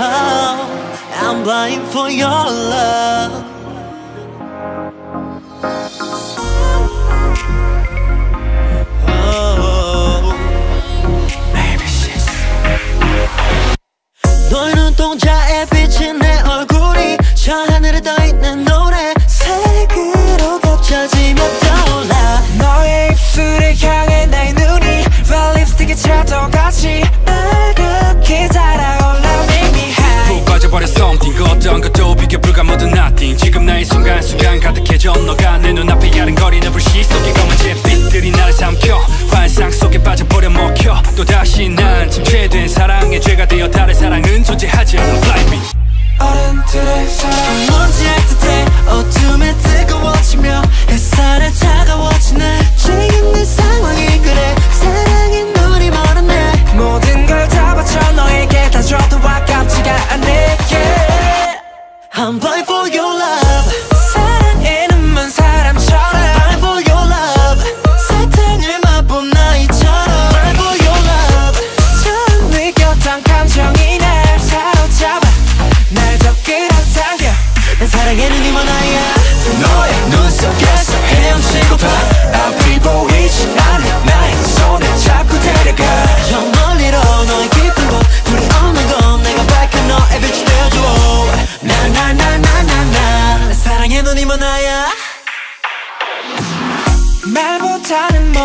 how I'm blind for your love. 이유가 모든 nothing. 지금 나의 순간순간 가득해져. 너가 내 눈앞에 야른거리는 불씨 속에 검은 잿빛들이 나를 삼켜. 환상 속에 빠져버려 먹혀. 또다시 난 침체된 사랑의 죄가 되어 다른 사랑은 존재하지 않아. Fly me. 어른들의 사랑. 뭔지 알 듯해. 어둠에 뜨거워지며 햇살에 차가워지네. 지금 내 상황이 그래. 사랑이 눈이 멀었네. 모든 걸 다 바쳐 너에게 다 줘도 아깝지가 않네. Yeah. 한번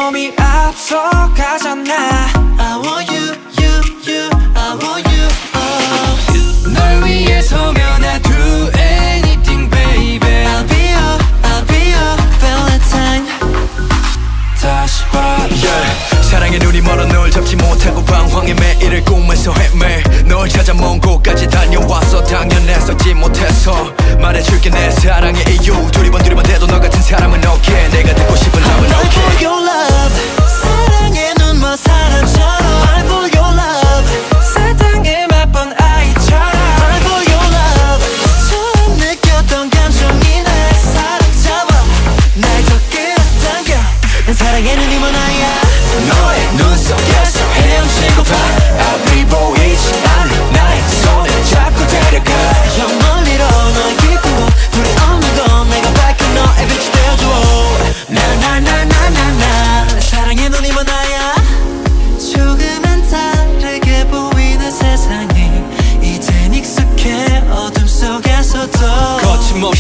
몸이 앞서가잖아 I want you, you, you I want you, oh 널 위해 서면 I do anything baby I'll be your, I'll be your valentine 다시 봐 yeah. 사랑의 눈이 멀어 널 잡지 못하고 방황의 매일을 꿈에서 헤매 널 찾아 먼 곳까지 다녀왔어 당 again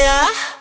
yeah.